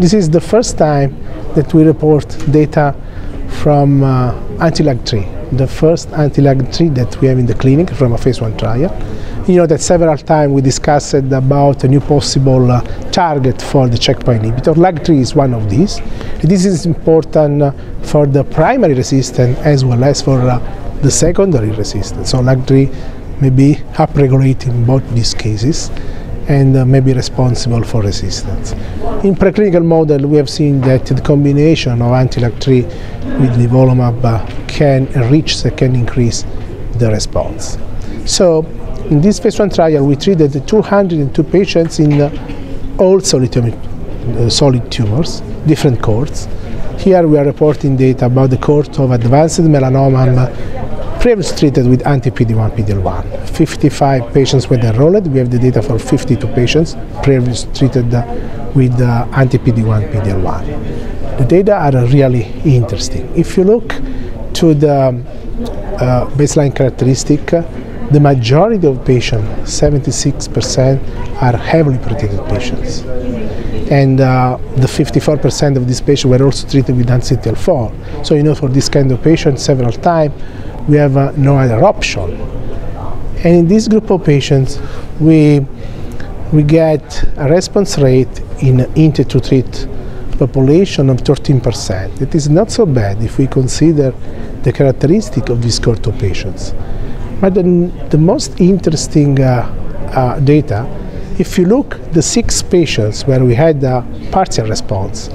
This is the first time that we report data from uh, anti-LAG3, the first anti-LAG3 that we have in the clinic from a phase one trial. You know that several times we discussed about a new possible uh, target for the checkpoint inhibitor. LAG3 is one of these. This is important uh, for the primary resistance as well as for uh, the secondary resistance. So LAG3 may be upregulated in both these cases and uh, may be responsible for resistance. In preclinical model, we have seen that the combination of anti-LAG3 with nivolumab uh, can enrich, can increase the response. So in this phase one trial, we treated 202 patients in uh, all solid, tumor, uh, solid tumors, different cohorts. Here we are reporting data about the cohort of advanced melanoma previously treated with anti-PD-1, PD-L1. 55 patients were enrolled. We have the data for 52 patients previously treated with uh, anti-PD-1, PD-L1. The data are really interesting. If you look to the uh, baseline characteristic, the majority of patients, 76%, are heavily pretreated patients. And uh, the 54% of these patients were also treated with anti-CTLA-4. So you know for this kind of patients several times, we have uh, no other option. And in this group of patients, we, we get a response rate in intent to treat population of 13%. It is not so bad if we consider the characteristic of this cohort of patients. But the, the most interesting uh, uh, data, if you look the six patients where we had a partial response,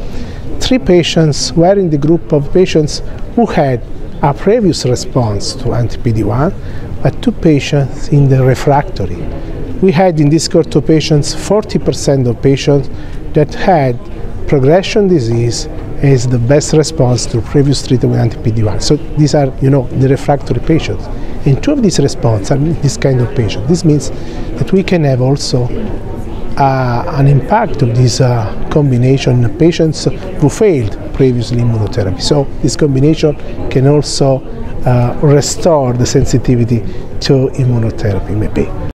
three patients were in the group of patients who had a previous response to anti-PD-1, but two patients in the refractory. We had in this cohort of patients 40% of patients that had progression disease as the best response to previous treatment with anti-PD-1. So these are, you know, the refractory patients. And two of these responses are this kind of patient. This means that we can have also uh, an impact of this uh, combination in patients who failed previously immunotherapy. So this combination can also uh, restore the sensitivity to immunotherapy maybe.